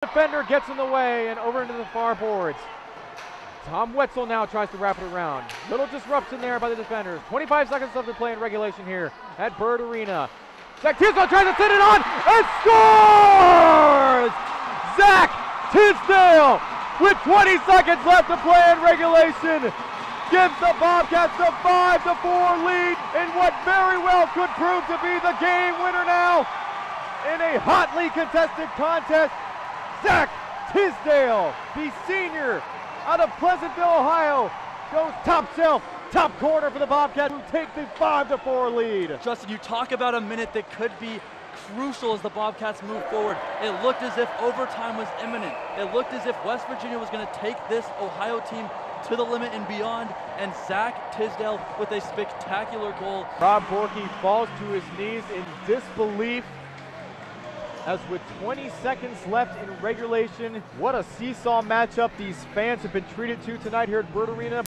defender gets in the way and over into the far boards. Tom Wetzel now tries to wrap it around. Little disruption there by the defenders. 25 seconds left to play in regulation here at Bird Arena. Zach Tisdale tries to send it on and scores! Zach Tisdale with 20 seconds left to play in regulation gives the Bobcats a 5 to 4 lead in what very well could prove to be the game winner now in a hotly contested contest. Zach Tisdale, the senior out of Pleasantville, Ohio, goes top shelf, top corner for the Bobcats who take the 5 to 4 lead. Justin, you talk about a minute that could be crucial as the Bobcats move forward. It looked as if overtime was imminent. It looked as if West Virginia was going to take this Ohio team to the limit and beyond, and Zach Tisdale with a spectacular goal. Rob Borky falls to his knees in disbelief as with 20 seconds left in regulation, what a seesaw matchup these fans have been treated to tonight here at Bird Arena.